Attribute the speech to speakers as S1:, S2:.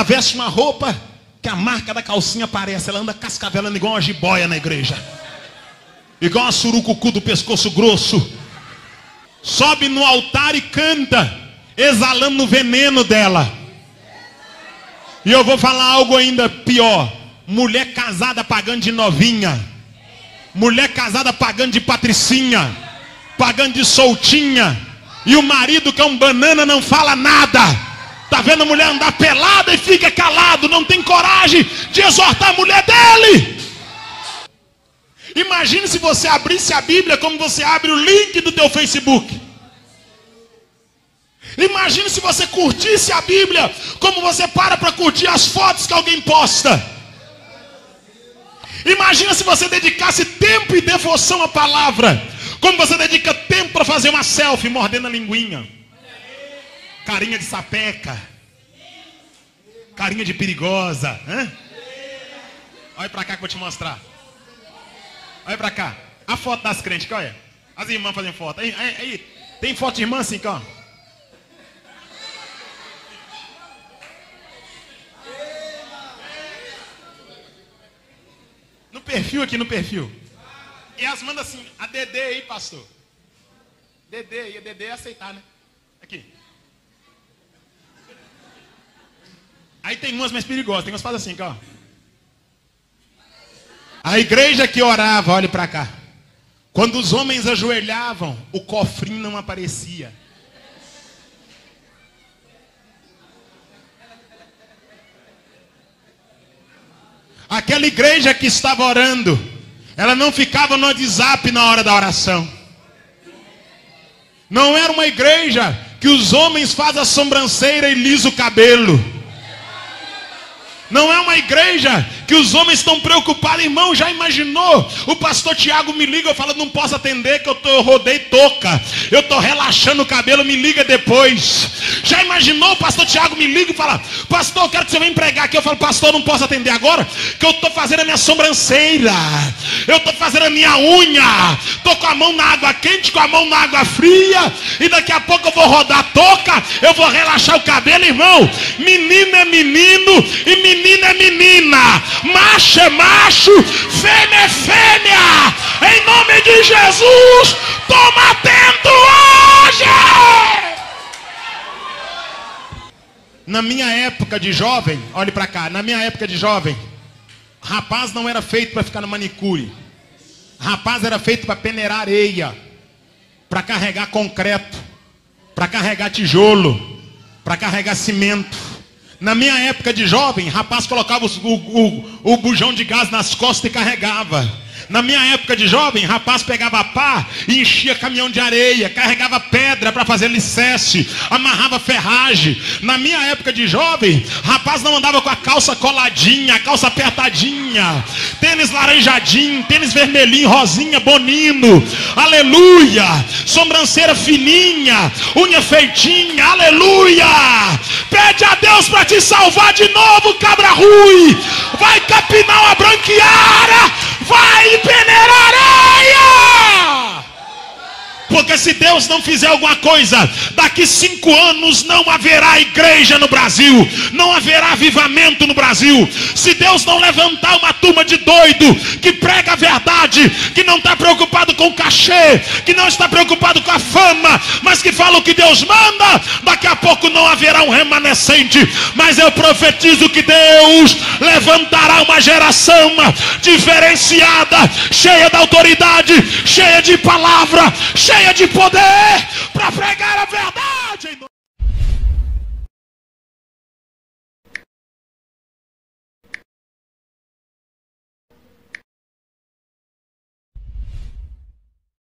S1: Ela veste uma roupa que a marca da calcinha aparece. Ela anda cascavelando igual uma jiboia na igreja. Igual uma surucucu do pescoço grosso. Sobe no altar e canta, exalando o veneno dela. E eu vou falar algo ainda pior. Mulher casada pagando de novinha. Mulher casada pagando de patricinha. Pagando de soltinha. E o marido que é um banana não fala nada. Tá vendo a mulher andar pelada e fica calado. Não tem coragem de exortar a mulher dele. Imagine se você abrisse a Bíblia como você abre o link do teu Facebook. Imagine se você curtisse a Bíblia como você para para curtir as fotos que alguém posta. Imagina se você dedicasse tempo e devoção à palavra, como você dedica tempo para fazer uma selfie mordendo a linguinha. Carinha de sapeca. Carinha de perigosa. Hã? Olha para cá que eu vou te mostrar. Olha para cá. A foto das crentes, olha. As irmãs fazendo foto. Aí, aí, aí. Tem foto de irmã assim, ó. No perfil aqui, no perfil. E elas mandam assim, a Dedê aí, pastor. Dedê, e a Dedê é aceitar, né? Aqui. Aí tem umas mais perigosas, tem umas que fazem assim, ó. A igreja que orava, olhe para cá. Quando os homens ajoelhavam, o cofrinho não aparecia. Aquela igreja que estava orando, ela não ficava no WhatsApp na hora da oração. Não era uma igreja que os homens fazem a sobrancelha e lisa o cabelo. Não é uma igreja que os homens estão preocupados, irmão, já imaginou? O pastor Tiago me liga, eu falo, não posso atender, que eu, tô, eu rodei toca. Eu estou relaxando o cabelo, me liga depois. Já imaginou? O pastor Tiago me liga e fala, pastor, eu quero que você venha pregar aqui. Eu falo, pastor, não posso atender agora, que eu estou fazendo a minha sobrancelha. Eu estou fazendo a minha unha. Estou com a mão na água quente, com a mão na água fria. E daqui a pouco eu vou rodar toca, eu vou relaxar o cabelo, irmão. Menino é menino e menina é menina macho é macho, fêmea é fêmea. Em nome de Jesus, toma atento hoje. Na minha época de jovem, olhe para cá, na minha época de jovem, rapaz não era feito para ficar no manicure. Rapaz era feito para peneirar areia, para carregar concreto, para carregar tijolo, para carregar cimento. Na minha época de jovem, rapaz colocava o, o, o, bujão de gás nas costas e carregava. Na minha época de jovem, rapaz pegava pá e enchia caminhão de areia, carregava pedra para fazer alicerce, amarrava ferragem. Na minha época de jovem, rapaz não andava com a calça coladinha, a calça apertadinha, tênis laranjadinho, tênis vermelhinho, rosinha, bonino, aleluia, sobrancelha fininha, unha feitinha, aleluia. Pede a Deus para te salvar de novo, cabra ruim. Vai capinar uma branqueara vai peneirar areia. Porque se Deus não fizer alguma coisa, daqui cinco anos não haverá igreja no Brasil, não haverá avivamento no Brasil. Se Deus não levantar uma turma de doido que prega a verdade, que não está preocupado com o cachê, que não está preocupado com a fama, mas que fala o que Deus manda, daqui a pouco não haverá um remanescente. Mas eu profetizo que Deus levantará uma geração diferenciada, cheia de autoridade, cheia de palavra, cheia de poder para pregar a verdade.